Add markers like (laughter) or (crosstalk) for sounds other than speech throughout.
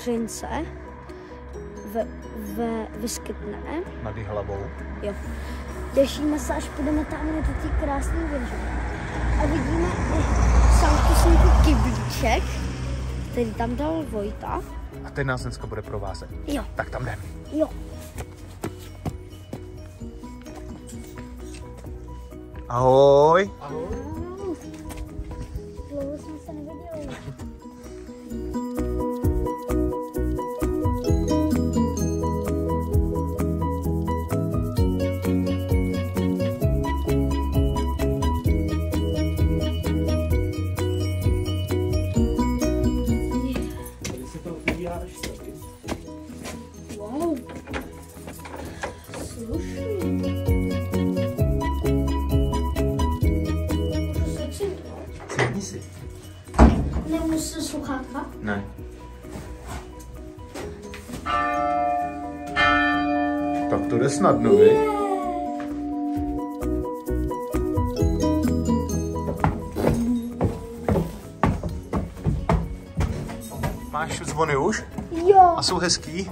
Vavřince ve, ve, vyskytne. Nad hlavou. Jo. Těšíme se, až půjdeme tam do té krásné věže. A vidíme i sanktusníku kyblíček, který tam dal Vojta. A ten nás dneska bude provázet. Jo. Tak tam jdeme. Jo. Ahoj. Dlouho Sedni si. Nemusím sluchátka? Ne. Tak to jde snadno, vy? Máš zvony už? Jo. A jsou hezký?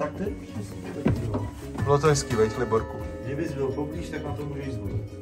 Tak to je bylo. To hezký, veď, Liborku? Kdybys byl poblíž, tak na to můžeš zvonit.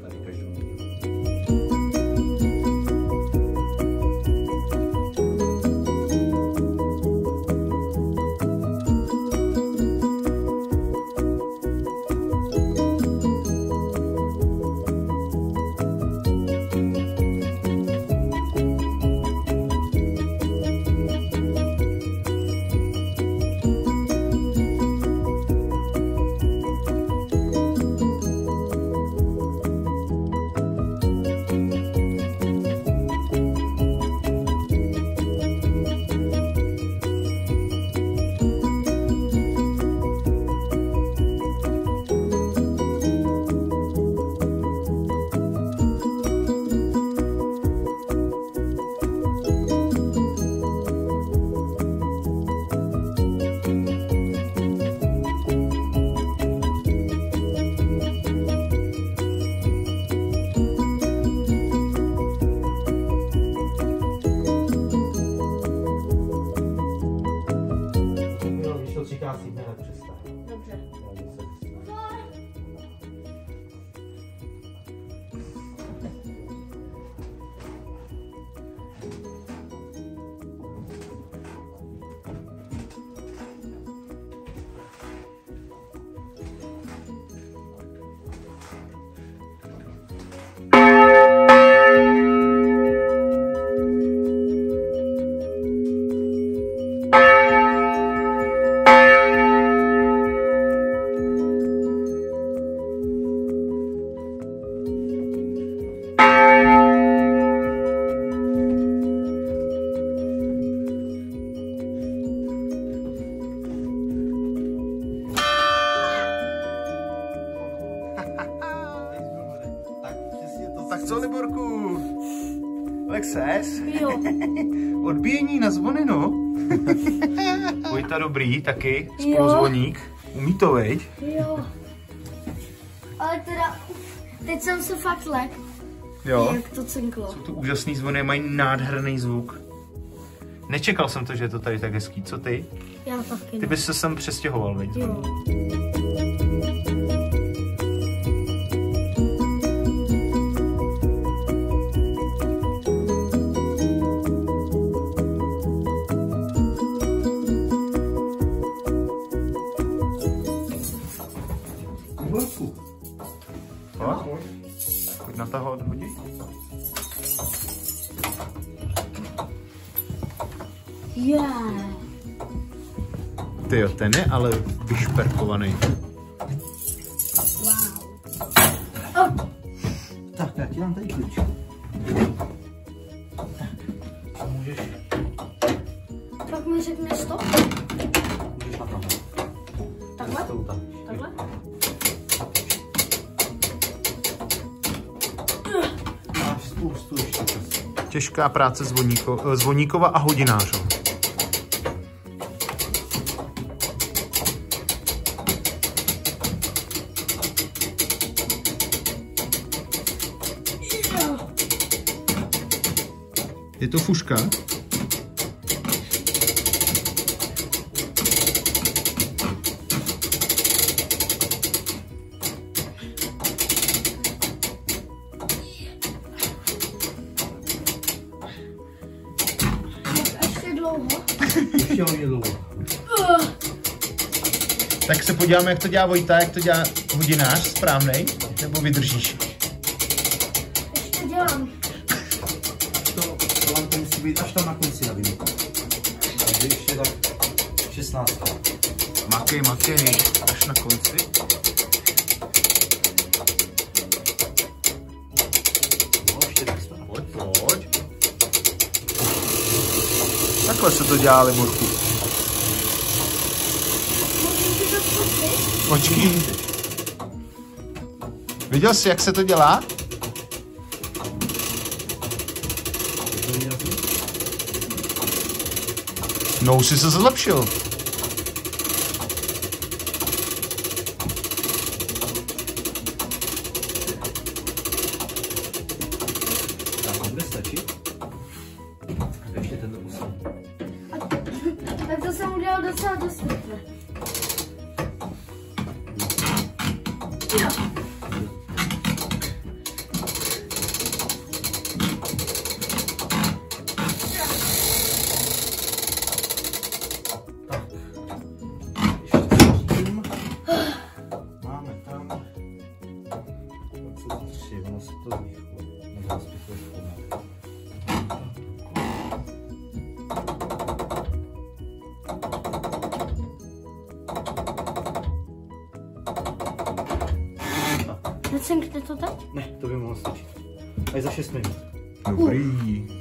Odbíjení na zvony, no. (laughs) Vojta dobrý, taky. Spoluzvoník. Umí to, veď? Jo. Ale teda, teď jsem se fakt lek, Jo. jak to cinklo. Jsou to úžasný zvony, mají nádherný zvuk. Nečekal jsem to, že je to tady tak hezký. Co ty? Já taky. Ty bys se sem přestěhoval, veď? Jo. Je ale vyšperkovaný. Wow. Oh, Tak, já ti dám tady klíč. A můžeš, tak mi řekneš to? můžeš na tam. Takhle? To. Takhle? Máš spoustu ještě času. Těžká práce zvoníko, eh, zvoníkova a hodinářova. Je to fuška? Tak ještě dlouho. Ještě hodně dlouho. Tak se podíváme, jak to dělá Vojta, jak to dělá hodinář správnej, nebo vydržíš? Být až tam na konci na vinu. Takže ještě tak 16. Makej, makej, až na konci. No, ještě tak. Pojď, pojď. Takhle se to dělá, Limurku. To zkusit? Počkej. Viděl jsi, jak se to dělá? No, už jsi se zlepšil. Tak, to bude stačit. A ještě ten musím. Tak to jsem udělal docela dost Je vzpomínka. Necenkne to teď? Ne, to by mohlo stačit. Až za 6 minut. Dobrý. Co?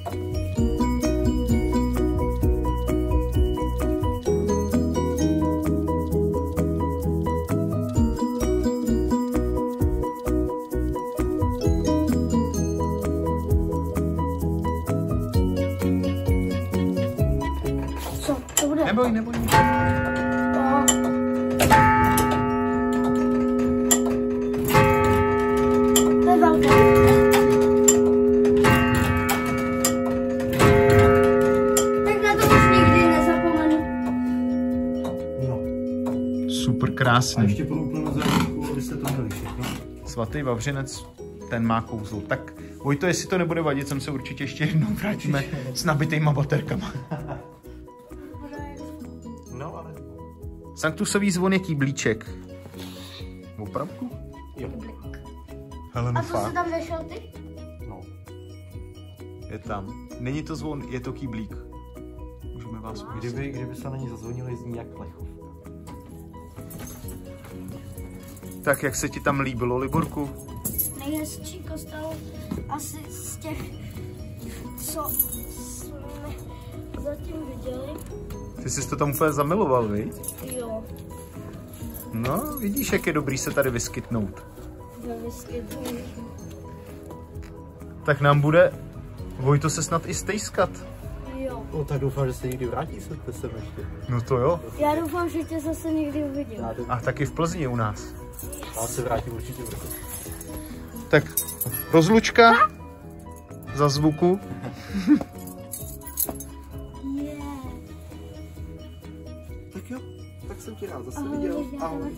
Super A krásný. ještě pro záruku, abyste to měli všechno. Svatý Vavřinec, ten má kouzlo. Tak Vojto, jestli to nebude vadit, sem se určitě ještě jednou vrátíme s nabitýma baterkama. No, ale... Sanktusový zvon je kýblíček. Opravdu? Jo. Helena, A to se tam vešel ty? No. Je tam. Není to zvon, je to kýblík. Můžeme vás ujistit. Kdyby, kdyby se na ní zazvonili, zní jak plechovka. Tak jak se ti tam líbilo, Liborku? Nejhezčí kostel asi z těch, co jsme zatím viděli. Ty jsi to tam úplně zamiloval, viď? Jo, No, vidíš, jak je dobrý se tady vyskytnout. ve vyskytu. Tak nám bude Vojto se snad i stejskat. Jo. No, tak doufám, že se někdy vrátí se sem ještě. No to jo. Já doufám, že tě zase někdy uvidím. A taky v Plzni u nás. Já se vrátím určitě brzo. Tak rozlučka za zvuku. Yeah. (laughs) Tak jo, tak jsem ti rád zase Ahoj, viděl. Ahoj.